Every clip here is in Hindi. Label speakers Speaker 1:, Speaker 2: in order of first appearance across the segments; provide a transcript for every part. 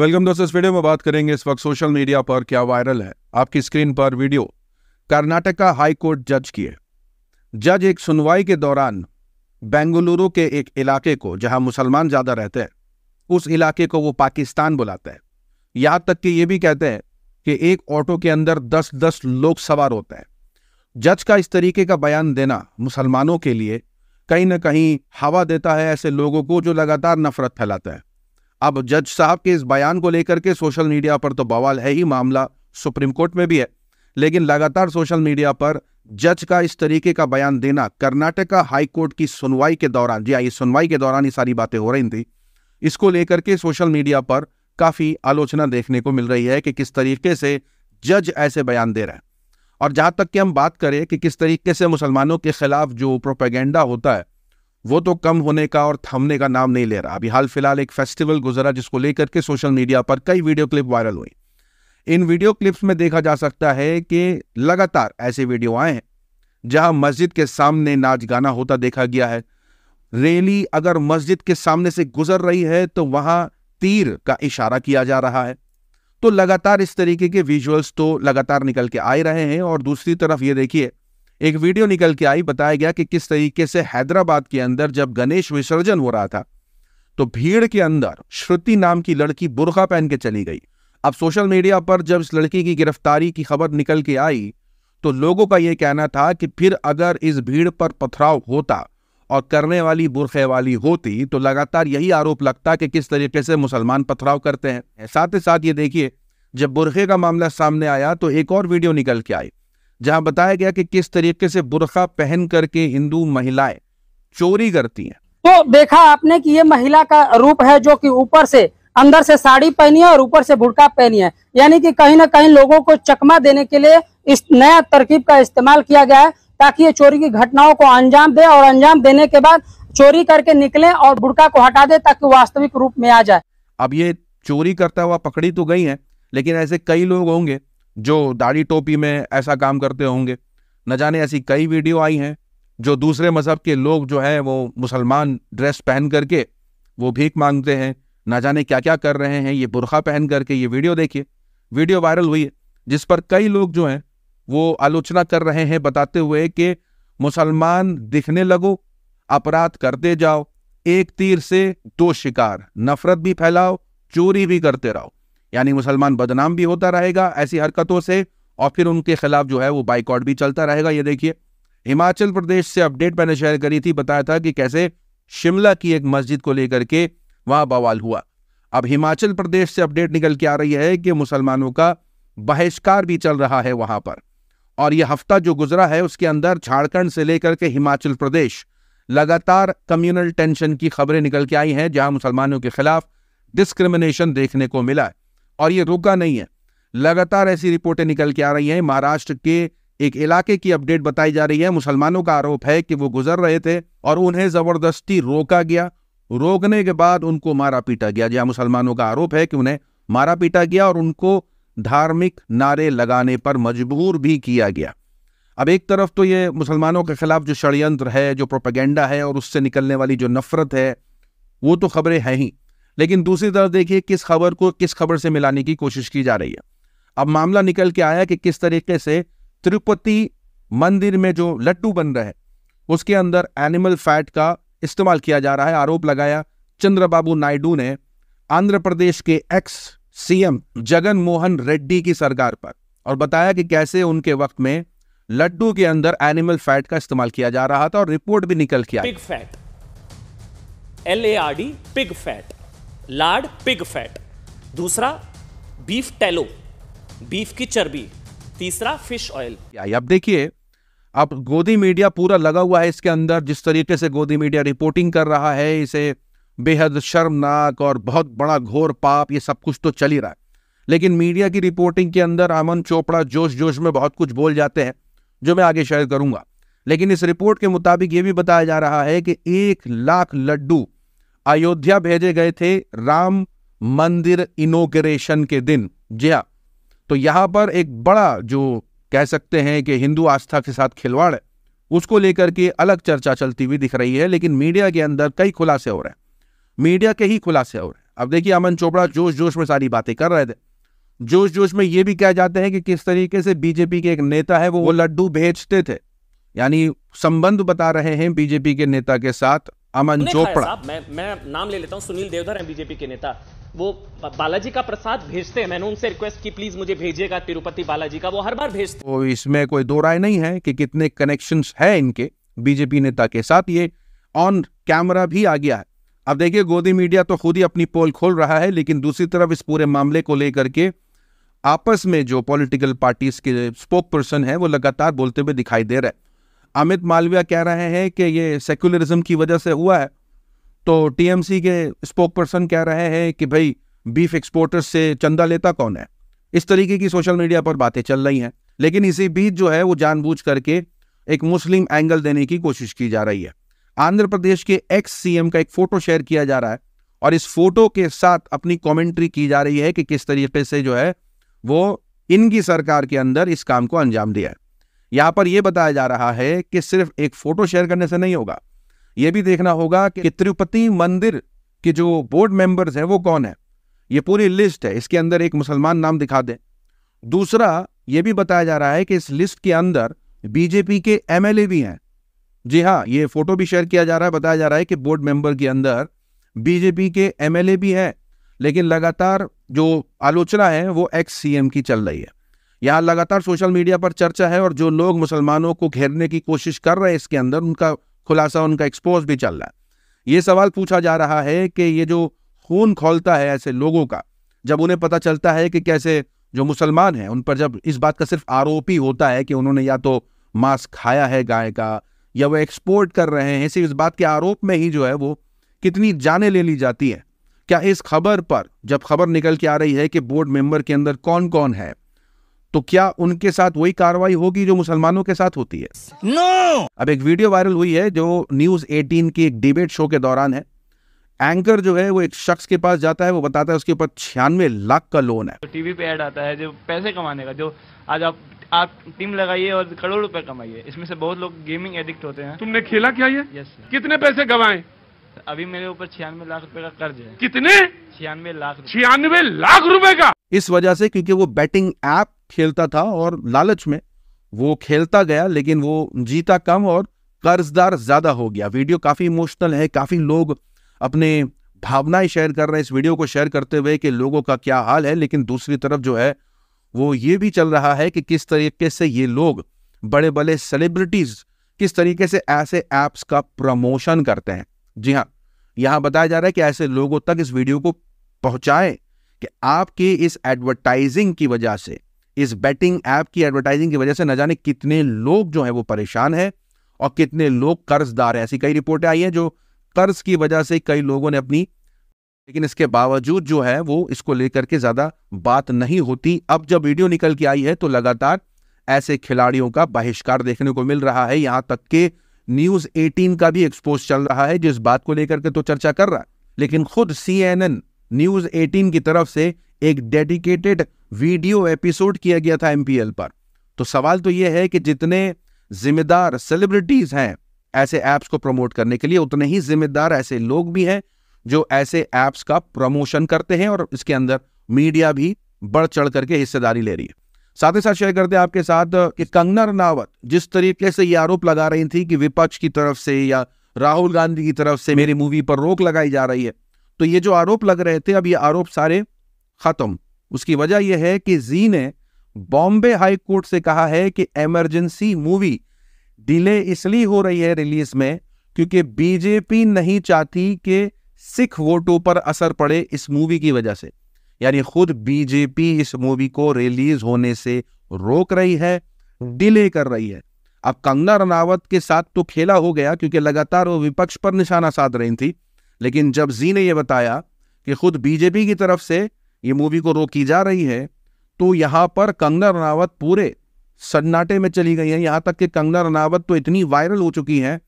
Speaker 1: वेलकम दोस्तों, इस वीडियो में बात करेंगे इस वक्त सोशल मीडिया पर क्या वायरल है। आपकी स्क्रीन पर वीडियो कर्नाटका हाई कोर्ट जज की है। जज एक सुनवाई के दौरान बेंगलुरु के एक इलाके को, जहाँ मुसलमान ज़्यादा रहते हैं, उस इलाके को वो पाकिस्तान बुलाता है। यहाँ तक कि ये भी कहते हैं कि एक ऑटो के अंदर दस दस लोग सवार होते हैं। जज का इस तरीके का बयान देना मुसलमानों के लिए कहीं ना कहीं हवा देता है ऐसे लोगों को जो लगातार नफरत फैलाता है। अब जज साहब के इस बयान को लेकर के सोशल मीडिया पर तो बवाल है ही मामला सुप्रीम कोर्ट में भी है। लेकिन लगातार सोशल मीडिया पर जज का इस तरीके का बयान देना कर्नाटका हाई कोर्ट की सुनवाई के दौरान जी हाँ, इस सुनवाई के दौरान ये सारी बातें हो रही थी इसको लेकर के सोशल मीडिया पर काफ़ी आलोचना देखने को मिल रही है कि किस तरीके से जज ऐसे बयान दे रहे हैं। और जहाँ तक कि हम बात करें कि किस तरीके से मुसलमानों के खिलाफ जो प्रोपेगेंडा होता है वो तो कम होने का और थमने का नाम नहीं ले रहा। अभी हाल फ़िलहाल एक फेस्टिवल गुजरा जिसको लेकर के सोशल मीडिया पर कई वीडियो क्लिप वायरल हुई। इन वीडियो क्लिप्स में देखा जा सकता है कि लगातार ऐसे वीडियो आए हैं, जहाँ मस्जिद के सामने नाच गाना होता देखा गया है। रैली अगर मस्जिद के सामने से गुजर रही है तो वहाँ तीर का इशारा किया जा रहा है। तो लगातार इस तरीके के विजुअल्स तो लगातार निकल के आ रहे हैं। और दूसरी तरफ़ ये देखिए एक वीडियो निकल के आई, बताया गया कि किस तरीके से हैदराबाद के अंदर जब गणेश विसर्जन हो रहा था तो भीड़ के अंदर श्रुति नाम की लड़की बुरखा पहन के चली गई। अब सोशल मीडिया पर जब इस लड़की की गिरफ्तारी की खबर निकल के आई तो लोगों का यह कहना था कि फिर अगर इस भीड़ पर पथराव होता और करने वाली बुरखे वाली होती तो लगातार यही आरोप लगता कि किस तरीके से मुसलमान पथराव करते हैं। साथ ही साथ ये देखिए, जब बुरखे का मामला सामने आया तो एक और वीडियो निकल के आई। जहाँ बताया गया कि किस तरीके से बुरखा पहन करके हिंदू महिलाएँ चोरी करती हैं।
Speaker 2: तो देखा आपने कि ये महिला का रूप है जो कि ऊपर से अंदर से साड़ी पहनी है और ऊपर से बुरका पहनी है। यानी कि कहीं ना कहीं लोगों को चकमा देने के लिए इस नया तरकीब का इस्तेमाल किया गया है ताकि ये चोरी की घटनाओं को अंजाम दे और अंजाम देने के बाद चोरी करके निकले और बुड़का को हटा दे ताकि वास्तविक रूप में आ जाए।
Speaker 1: अब ये चोरी करता हुआ पकड़ी तो गई है लेकिन ऐसे कई लोग होंगे जो दाढ़ी टोपी में ऐसा काम करते होंगे। न जाने ऐसी कई वीडियो आई हैं, जो दूसरे मज़हब के लोग जो है, वो मुसलमान ड्रेस पहन करके, वो भीख मांगते हैं। ना जाने क्या क्या कर रहे हैं, ये बुरखा पहन करके ये वीडियो देखिए। वीडियो वायरल हुई है, जिस पर कई लोग जो हैं, वो आलोचना कर रहे हैं बताते हुए कि मुसलमान दिखने लगो, अपराध करते जाओ, एक तीर से दो शिकार, नफरत भी फैलाओ, चोरी भी करते रहो। यानी मुसलमान बदनाम भी होता रहेगा ऐसी हरकतों से, और फिर उनके खिलाफ जो है वो बाइकआउट भी चलता रहेगा। ये देखिए, हिमाचल प्रदेश से अपडेट मैंने शेयर करी थी, बताया था कि कैसे शिमला की एक मस्जिद को लेकर के वहाँ बवाल हुआ। अब हिमाचल प्रदेश से अपडेट निकल के आ रही है कि मुसलमानों का बहिष्कार भी चल रहा है वहाँ पर। और यह हफ़्ता जो गुजरा है, उसके अंदर झारखंड से लेकर के हिमाचल प्रदेश लगातार कम्युनल टेंशन की खबरें निकल के आई हैं, जहाँ मुसलमानों के खिलाफ डिस्क्रिमिनेशन देखने को मिला है। और ये रुका नहीं है। लगातार ऐसी रिपोर्टें निकल के आ रही हैं। महाराष्ट्र के एक इलाके की अपडेट बताई जा रही है। मुसलमानों का आरोप है कि वो गुजर रहे थे और उन्हें ज़बरदस्ती रोका गया। रोकने के बाद उनको मारा पीटा गया। जहाँ मुसलमानों का आरोप है कि उन्हें मारा पीटा गया और उनको धार्मिक नारे लगाने पर मजबूर भी किया गया। अब एक तरफ़ तो ये मुसलमानों के खिलाफ जो षड्यंत्र है, जो प्रोपेगेंडा है और उससे निकलने वाली जो नफरत है, वो तो खबरें हैं ही। लेकिन दूसरी तरफ़ देखिए किस खबर को, किस खबर से मिलाने की कोशिश की जा रही है। अब मामला निकल के आया कि किस तरीके से तिरुपति मंदिर में जो लड्डू बन रहे हैं, उसके अंदर एनिमल फैट का इस्तेमाल किया जा रहा है, आरोप लगाया चंद्रबाबू नायडू ने आंध्र प्रदेश के एक्स सीएम जगन मोहन रेड्डी की सरकार पर और बताया कि कैसे उनके वक्त में लड्डू के अंदर एनिमल फैट का इस्तेमाल किया जा रहा था और रिपोर्ट भी निकल के आई।
Speaker 3: Pig fat L A R D pig fat lard pig fat, दूसरा बीफ टेलो, बीफ की चर्बी, तीसरा फ़िश ऑयल।
Speaker 1: अब देखिए, अब गोदी मीडिया पूरा लगा हुआ है इसके अंदर, जिस तरीके से गोदी मीडिया रिपोर्टिंग कर रहा है, इसे बेहद शर्मनाक और बहुत बड़ा घोर पाप, ये सब कुछ तो चल ही रहा है। लेकिन मीडिया की रिपोर्टिंग के अंदर अमन चोपड़ा जोश जोश में बहुत कुछ बोल जाते हैं, जो मैं आगे शेयर करूँगा। लेकिन इस रिपोर्ट के मुताबिक ये भी बताया जा रहा है कि एक लाख लड्डू अयोध्या भेजे गए थे राम मंदिर इनोग्रेशन के दिन जी हाँ तो यहाँ पर एक बड़ा जो कह सकते हैं कि हिंदू आस्था के साथ खिलवाड़ है, उसको लेकर के अलग चर्चा चलती हुई दिख रही है, लेकिन मीडिया के अंदर कई खुलासे हो रहे हैं। मीडिया के ही खुलासे हो रहे हैं। अब देखिए, अमन चोपड़ा जोश जोश में सारी बातें कर रहे थे। जोश जोश में ये भी कह जाते हैं कि किस तरीके से बीजेपी के एक नेता है, वो वो लड्डू भेजते थे। यानी संबंध बता रहे हैं बीजेपी के नेता के साथ। अमन चोपड़ा।
Speaker 3: मैं मैं नाम ले लेता हूँ सुनील देवधर है बीजेपी के नेता। वो बालाजी का प्रसाद भेजते हैं। मैंने उनसे रिक्वेस्ट की प्लीज़ मुझे भेजिएगा तिरुपति बालाजी का। वो हर बार भेजते
Speaker 1: तो इसमें कोई दो राय नहीं है कि कितने कनेक्शन है इनके बीजेपी नेता के साथ। ये ऑन कैमरा भी आ गया है। अब देखिए गोदी मीडिया तो खुद ही अपनी पोल खोल रहा है लेकिन दूसरी तरफ़ इस पूरे मामले को लेकर के आपस में जो पॉलिटिकल पार्टीज़ के स्पोक पर्सन है वो लगातार बोलते हुए दिखाई दे रहे हैं। अमित मालविया कह रहे हैं कि ये सेक्युलरिज्म की वजह से हुआ है। तो टीएमसी के स्पोक पर्सन कह रहे हैं कि भाई बीफ एक्सपोर्टर्स से चंदा लेता कौन है? इस तरीके की सोशल मीडिया पर बातें चल रही हैं। लेकिन इसी बीच जो है, वो जानबूझ करके एक मुस्लिम एंगल देने की कोशिश की जा रही है। आंध्र प्रदेश के एक्स सीएम का एक फ़ोटो शेयर किया जा रहा है और इस फ़ोटो के साथ अपनी कमेंट्री की जा रही है कि किस तरीके से जो है, वो इनकी सरकार के अंदर इस काम को अंजाम दिया है। यहाँ पर यह बताया जा रहा है कि सिर्फ़ एक फ़ोटो शेयर करने से नहीं होगा। यह भी देखना होगा कि तिरुपति मंदिर के जो बोर्ड मेंबर्स हैं वो कौन है? ये पूरी लिस्ट है, इसके अंदर एक मुसलमान नाम दिखा दें। दूसरा यह भी बताया जा रहा है कि इस लिस्ट के अंदर बीजेपी के एमएलए भी हैं। जी हाँ ये फ़ोटो भी शेयर किया जा रहा है, बताया जा रहा है कि बोर्ड मेंबर के अंदर बीजेपी के एमएलए भी हैं, लेकिन लगातार जो आलोचना है वो एक्स सीएम की चल रही है। यहाँ लगातार सोशल मीडिया पर चर्चा है और जो लोग मुसलमानों को घेरने की कोशिश कर रहे हैं इसके अंदर, उनका खुलासा, उनका एक्सपोज भी चल रहा है। ये सवाल पूछा जा रहा है कि ये जो खून खोलता है ऐसे लोगों का, जब उन्हें पता चलता है कि कैसे जो मुसलमान हैं, उन पर जब इस बात का सिर्फ़ आरोप ही होता है कि उन्होंने या तो मांस खाया है गाय का, या वो एक्सपोर्ट कर रहे हैं, सिर्फ़ इस बात के आरोप में ही जो है वो कितनी जाने ले ली जाती है। क्या इस खबर पर, जब खबर निकल के आ रही है कि बोर्ड मेंबर के अंदर कौन कौन है? तो क्या उनके साथ वही कार्रवाई होगी जो मुसलमानों के साथ होती है? No no! अब एक वीडियो वायरल हुई है जो न्यूज़ 18 की एक डिबेट शो के दौरान है। एंकर जो है वो एक शख्स के पास जाता है वो बताता है उसके ऊपर छियानवे लाख का लोन है।
Speaker 4: तो टीवी पे ऐड आता है जो पैसे कमाने का जो आज आप आप टीम लगाइए और करोड़ रुपए कमाइए इसमें से बहुत लोग गेमिंग एडिक्ट होते हैं।
Speaker 5: तुमने खेला क्या ये?
Speaker 4: यस
Speaker 5: कितने पैसे गवाए?
Speaker 4: अभी मेरे ऊपर छियानवे लाख रुपए का कर्ज है।
Speaker 5: कितने?
Speaker 4: छियानवे लाख
Speaker 5: छियानवे लाख रुपए का?
Speaker 1: इस वजह से क्योंकि वो बैटिंग ऐप खेलता था और लालच में वो खेलता गया, लेकिन वो जीता कम और कर्जदार ज़्यादा हो गया। वीडियो काफ़ी इमोशनल है, काफ़ी लोग अपने भावनाएँ शेयर कर रहे हैं। इस वीडियो को शेयर करते हुए कि लोगों का क्या हाल है, लेकिन दूसरी तरफ़ जो है, वो ये भी चल रहा है कि किस तरीके से ये लोग बड़े बड़े सेलिब्रिटीज किस तरीके से ऐसे एप्स का प्रमोशन करते हैं। जी हाँ यहाँ बताया जा रहा है कि ऐसे लोगों तक इस वीडियो को पहुंचाएँ कि आपके इस एडवर्टाइजिंग की वजह से इस बैटिंग ऐप की एडवर्टाइजिंग की वजह से न जाने कितने लोग जो है वो परेशान है और कितने लोग कर्जदार है। ऐसी कई रिपोर्टें आई हैं जो कर्ज की वजह से कई लोगों ने अपनी, लेकिन इसके बावजूद जो है वो इसको लेकर के ज़्यादा बात नहीं होती। अब जब वीडियो निकल के आई है तो लगातार ऐसे खिलाड़ियों का बहिष्कार देखने को मिल रहा है। यहाँ तक के न्यूज़ 18 का भी एक्सपोज चल रहा है, जिस बात को लेकर के तो चर्चा कर रहा है, लेकिन खुद सीएनएन न्यूज़ 18 की तरफ़ से एक डेडिकेटेड वीडियो एपिसोड किया गया था एमपीएल पर। तो सवाल तो यह है कि जितने जिम्मेदार सेलिब्रिटीज हैं, ऐसे ऐप्स को प्रमोट करने के लिए उतने ही जिम्मेदार ऐसे लोग भी हैं जो ऐसे ऐप्स का प्रमोशन करते हैं और इसके अंदर मीडिया भी बढ़ चढ़ करके हिस्सेदारी ले रही है। साथ ही साथ शेयर करते हैं आपके साथ कि कंगना रनावत जिस तरीके से ये आरोप लगा रही थी कि विपक्ष की तरफ़ से या राहुल गांधी की तरफ़ से मेरी मूवी पर रोक लगाई जा रही है तो ये जो आरोप लग रहे थे, अब ये आरोप सारे खत्म। उसकी वजह यह है कि जी ने बॉम्बे हाई कोर्ट से कहा है कि इमरजेंसी मूवी डिले इसलिए हो रही है रिलीज़ में क्योंकि बीजेपी नहीं चाहती कि सिख वोटों पर असर पड़े इस मूवी की वजह से। यानी खुद बीजेपी इस मूवी को रिलीज़ होने से रोक रही है डिले कर रही है। अब कंगना रनावत के साथ तो खेला हो गया क्योंकि लगातार वो विपक्ष पर निशाना साध रही थी। लेकिन जब जी ने यह बताया कि खुद बीजेपी की तरफ़ से ये मूवी को रोकी जा रही है तो यहाँ पर कंगना रनावत पूरे सन्नाटे में चली गई है। यहाँ तक कि कंगना रनावत तो इतनी वायरल हो चुकी है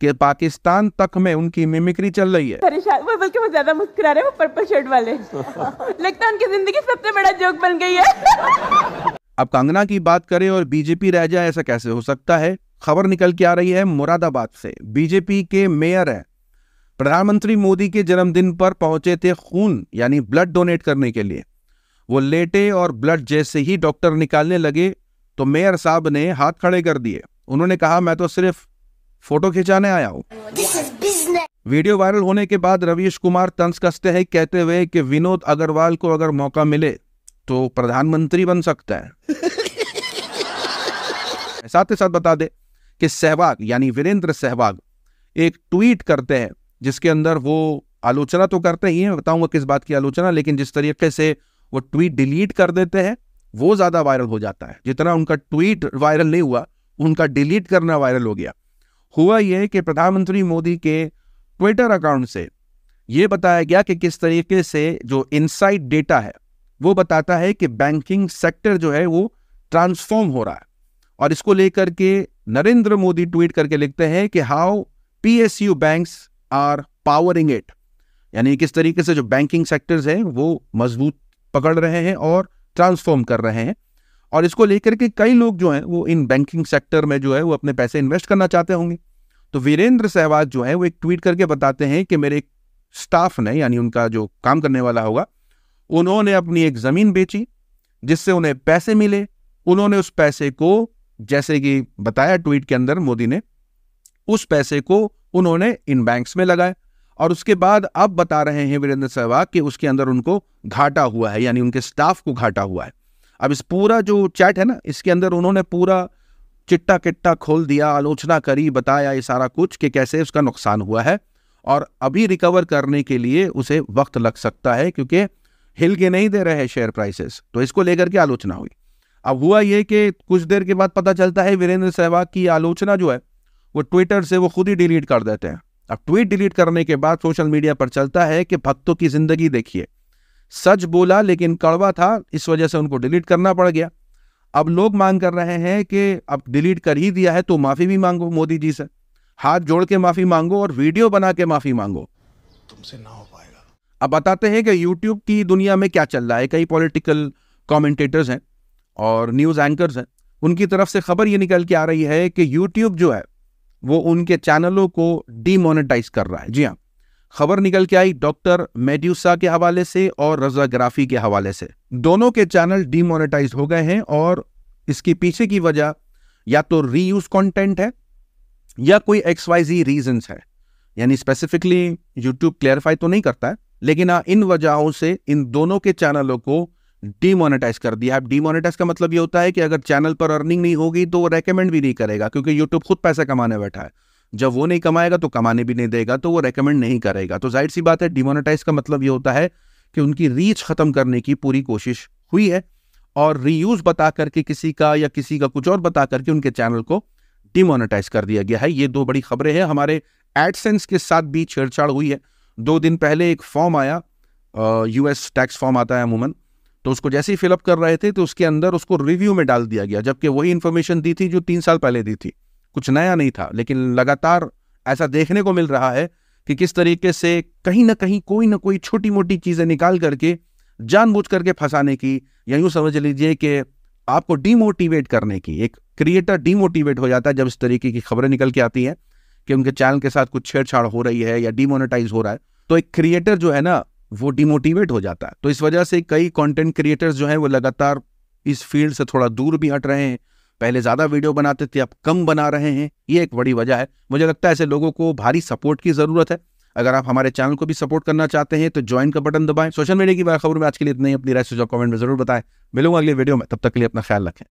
Speaker 1: कि पाकिस्तान तक में उनकी मिमिक्री चल रही है।
Speaker 6: वो बल्कि वो ज़्यादा मुस्कुरा रहे वो पर्पल शर्ट वाले। लगता है उनकी ज़िंदगी सबसे बड़ा जोक बन गई है।
Speaker 1: अब कंगना की बात करें और बीजेपी रह जाए ऐसा कैसे हो सकता है? खबर निकल के आ रही है मुरादाबाद से। बीजेपी के मेयर है प्रधानमंत्री मोदी के जन्मदिन पर पहुँचे थे खून यानी ब्लड डोनेट करने के लिए। वो लेटे और ब्लड जैसे ही डॉक्टर निकालने लगे तो मेयर साहब ने हाथ खड़े कर दिए। उन्होंने कहा मैं तो सिर्फ़ फ़ोटो खिंचाने आया हूँ। वीडियो वायरल होने के बाद रवीश कुमार तंस कसते हैं कहते हुए कि विनोद अग्रवाल को अगर मौका मिले तो प्रधानमंत्री बन सकता है। साथ ही साथ बता दे कि सहवाग यानी वीरेंद्र सहवाग एक ट्वीट करते हैं। जिसके अंदर वो आलोचना तो करते ही हैं बताऊँगा किस बात की आलोचना, लेकिन जिस तरीके से वो ट्वीट डिलीट कर देते हैं, वो ज़्यादा वायरल हो जाता है। जितना उनका ट्वीट वायरल नहीं हुआ, उनका डिलीट करना वायरल हो गया। हुआ यह कि प्रधानमंत्री मोदी के ट्विटर अकाउंट से यह बताया गया कि किस तरीके से जो इनसाइड डेटा है, वो बताता है कि बैंकिंग सेक्टर जो है वो ट्रांसफॉर्म हो रहा है। और इसको लेकर के नरेंद्र मोदी ट्वीट करके लिखते हैं कि how PSU banks are powering it यानी किस तरीके से जो बैंकिंग सेक्टर्स हैं, वो मज़बूत पकड़ रहे हैं और ट्रांसफॉर्म कर रहे हैं। और इसको लेकर के कई लोग जो हैं, वो इन बैंकिंग सेक्टर में जो है, वो अपने पैसे इन्वेस्ट करना चाहते होंगे। तो वीरेंद्र सहवाग जो है, वो एक ट्वीट करके बताते हैं कि मेरे स्टाफ ने, यानी उनका जो काम करने वाला होगा, उन्होंने अपनी एक ज़मीन बेची, जिससे उन्हें पैसे मिले। उन्होंने उस पैसे को, जैसे कि बताया ट्वीट के अंदर मोदी ने उस पैसे को उन्होंने इन बैंक्स में लगाए। और उसके बाद अब बता रहे हैं वीरेंद्र सहवाग कि उसके अंदर उनको घाटा हुआ है, यानी उनके स्टाफ को घाटा हुआ है। अब इस पूरा जो चैट है ना, इसके अंदर उन्होंने पूरा चिट्टा किट्टा खोल दिया, आलोचना करी, बताया ये सारा कुछ कि कैसे उसका नुकसान हुआ है। और अभी रिकवर करने के लिए उसे वक्त लग सकता है क्योंकि हिल के नहीं दे रहे हैं शेयर प्राइसेस तो इसको लेकर के आलोचना हुई। अब हुआ ये कि कुछ देर के बाद पता चलता है वीरेंद्र सहवाग की आलोचना जो है वो ट्विटर से वो खुद ही डिलीट कर देते हैं। अब ट्वीट डिलीट करने के बाद सोशल मीडिया पर चलता है कि भक्तों की ज़िंदगी देखिए। सच बोला लेकिन कड़वा था इस वजह से उनको डिलीट करना पड़ गया। अब लोग मांग कर रहे हैं कि अब डिलीट कर ही दिया है तो माफ़ी भी मांगो मोदी जी से। हाथ जोड़ के माफ़ी मांगो और वीडियो बना के माफ़ी मांगो। तुमसे ना हो पाएगा। अब बताते हैं कि यूट्यूब की दुनिया में क्या चल रहा है। कई पॉलिटिकल कमेंटेटर्स हैं और न्यूज़ एंकर्स हैं। उनकी तरफ़ से खबर ये निकल के आ रही है कि यूट्यूब जो है वो उनके चैनलों को डीमोनेटाइज कर रहा है। जी हाँ। खबर निकल के आई डॉक्टर मेड्यूसा के हवाले से और रजाग्राफी के हवाले से। दोनों के चैनल डीमोनेटाइज हो गए हैं और इसके पीछे की वजह या तो रीयूज कंटेंट है या कोई एक्स वाई जी रीजन है। यानी स्पेसिफिकली यूट्यूब क्लियरिफाई तो नहीं करता है, लेकिन हाँ इन वजहों से इन दोनों के चैनलों को डीमोनेटाइज कर दिया। आप डीमोनेटाइज का मतलब ये होता है कि अगर चैनल पर अर्निंग नहीं होगी तो वो रेकमेंड भी नहीं करेगा, क्योंकि यूट्यूब खुद पैसा कमाने बैठा है। जब वो नहीं कमाएगा तो कमाने भी नहीं देगा तो वो रेकमेंड नहीं करेगा। तो ज़ाहिर सी बात है डिमोनेटाइज का मतलब ये होता है कि उनकी रीच खत्म करने की पूरी कोशिश हुई है और रीयूज बता करके किसी का या किसी का कुछ और बता करके उनके चैनल को डिमोनेटाइज कर दिया गया है। ये दो बड़ी खबरें हैं। हमारे एडसेंस के साथ भी छेड़छाड़ हुई है। दो दिन पहले एक फॉर्म आया यूएस टैक्स फॉर्म आता है अमूमन। तो उसको जैसे ही फिलअप कर रहे थे तो उसके अंदर उसको रिव्यू में डाल दिया गया, जबकि वही इन्फॉर्मेशन दी थी जो तीन साल पहले दी थी। कुछ नया नहीं था, लेकिन लगातार ऐसा देखने को मिल रहा है कि किस तरीके से कहीं ना कहीं, कोई ना कोई छोटी मोटी चीज़ें निकाल करके, जानबूझ करके फंसाने की, या यूँ समझ लीजिए कि आपको डीमोटिवेट करने की, एक क्रिएटर डीमोटिवेट हो जाता है जब इस तरीके की खबरें निकल के आती हैं कि उनके चैनल के साथ कुछ छेड़छाड़ हो रही है या डीमोनेटाइज हो रहा है। तो एक क्रिएटर जो है ना वो डिमोटिवेट हो जाता है। तो इस वजह से कई कंटेंट क्रिएटर्स जो हैं, वो लगातार इस फ़ील्ड से थोड़ा दूर भी हट रहे हैं। पहले ज़्यादा वीडियो बनाते थे, अब कम बना रहे हैं। ये एक बड़ी वजह है। मुझे लगता है ऐसे लोगों को भारी सपोर्ट की ज़रूरत है। अगर आप हमारे चैनल को भी सपोर्ट करना चाहते हैं तो ज्वाइन का बटन दबाएँ। सोशल मीडिया की खबर में आज के लिए इतनी अपनी राय सुझाव कमेंट में ज़रूर बताएँ। मिलूँगा अगले वीडियो में। तब तक के लिए अपना ख्याल रखें।